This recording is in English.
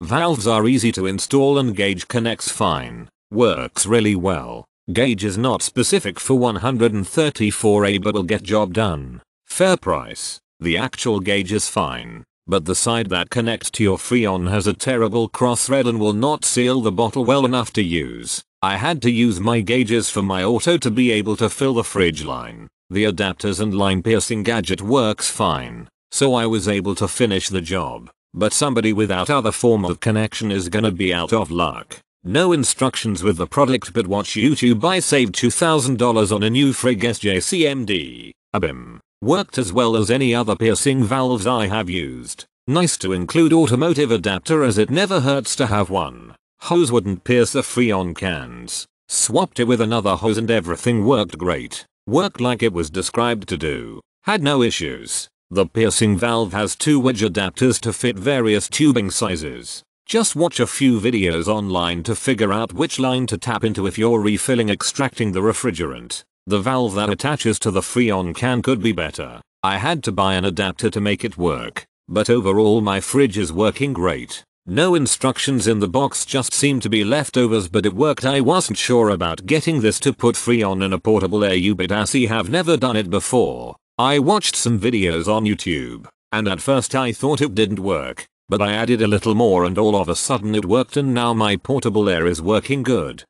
Valves are easy to install and gauge connects fine. Works really well. Gauge is not specific for 134A but will get job done. Fair price. The actual gauge is fine. But the side that connects to your Freon has a terrible cross thread and will not seal the bottle well enough to use. I had to use my gauges for my auto to be able to fill the fridge line. The adapters and line piercing gadget works fine. So I was able to finish the job. But somebody without other form of connection is gonna be out of luck. No instructions with the product but watch YouTube I saved $2,000 on a new Frigg SJCMD. Abim. Worked as well as any other piercing valves I have used. Nice to include automotive adapter as it never hurts to have one. Hose wouldn't pierce the Freon cans. Swapped it with another hose and everything worked great. Worked like it was described to do. Had no issues. The piercing valve has two wedge adapters to fit various tubing sizes. Just watch a few videos online to figure out which line to tap into if you're refilling extracting the refrigerant. The valve that attaches to the Freon can could be better. I had to buy an adapter to make it work. But overall my fridge is working great. No instructions in the box just seem to be leftovers but it worked I wasn't sure about getting this to put Freon in a portable AU but as I have never done it before. I watched some videos on YouTube. And at first I thought it didn't work. But I added a little more and all of a sudden it worked and now my portable air is working good.